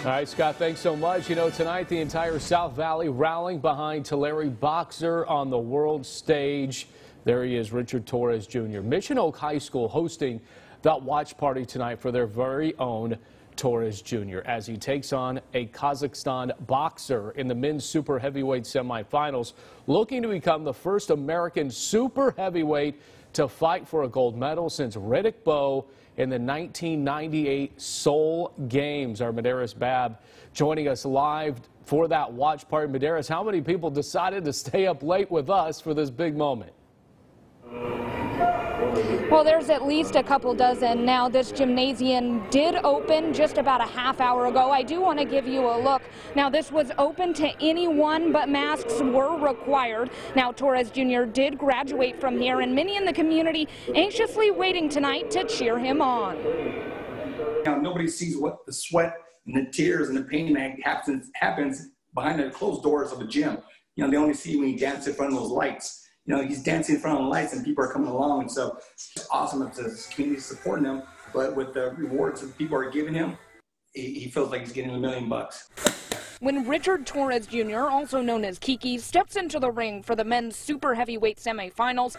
All right, Scott, thanks so much. You know, tonight the entire South Valley rallying behind Tulare Boxer on the world stage. There he is, Richard Torrez Jr. Mission Oak High School hosting that watch party tonight for their very own Torrez Jr. as he takes on a Kazakhstan boxer in the men's super heavyweight semifinals, looking to become the first American super heavyweight to fight for a gold medal since Riddick Bowe in the 1998 Seoul Games. Our Medeiros Bab joining us live for that watch party. Medeiros, how many people decided to stay up late with us for this big moment? Well, there's at least a couple dozen now. This gymnasium did open just about a half hour ago. I do want to give you a look. Now, this was open to anyone, but masks were required. Now, Torrez Jr. did graduate from here, and many in the community anxiously waiting tonight to cheer him on. Now, nobody sees what the sweat and the tears and the pain that happens, happens behind the closed doors of a gym. You know, they only see when you dance in front of those lights you know, he's dancing in front of the lights and people are coming along. And so it's awesome if the community supporting him. But with the rewards that people are giving him, he, he feels like he's getting a million bucks. When Richard Torrez Jr., also known as Kiki, steps into the ring for the men's super heavyweight semifinals,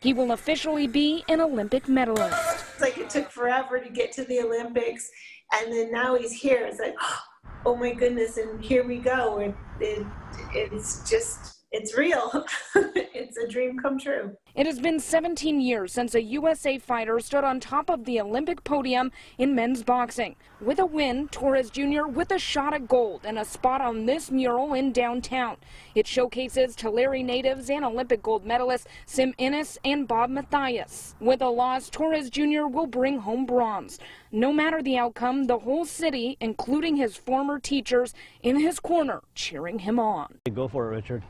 he will officially be an Olympic medalist. It's like it took forever to get to the Olympics, and then now he's here. It's like, oh my goodness, and here we go. It, it, it's just it's real. it's a dream come true. It has been 17 years since a USA fighter stood on top of the Olympic podium in men's boxing. With a win, Torrez Jr. with a shot at gold and a spot on this mural in downtown. It showcases Tulare natives and Olympic gold medalists Sim Iness and Bob Mathias. With a loss, Torrez Jr. will bring home bronze. No matter the outcome, the whole city, including his former teachers, in his corner, cheering him on. Go for it, Richard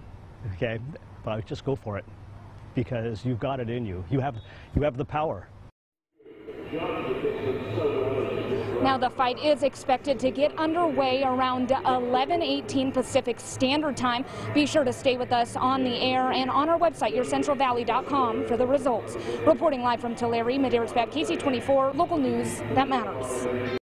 okay? But just go for it because you've got it in you. You have, you have the power. Now the fight is expected to get underway around 11:18 Pacific Standard Time. Be sure to stay with us on the air and on our website, yourcentralvalley.com, for the results. Reporting live from Tulare, Medeiros Bab, KSEE24, local news that matters.